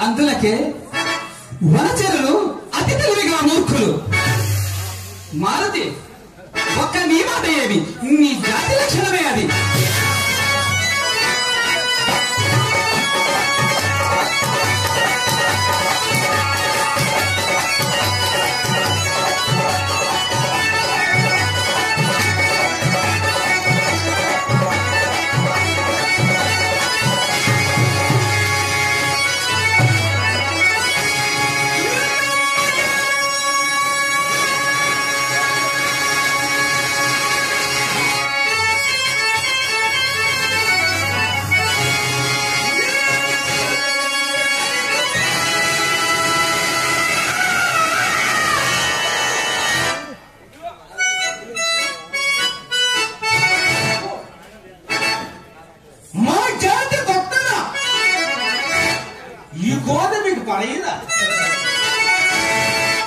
అందులకే వనచరులు అతి తెలివిగా మూర్ఖులు. మారుతి ఒక్క నీ మాట ఏమి నీ జాతి లక్షణమే అది.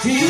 You.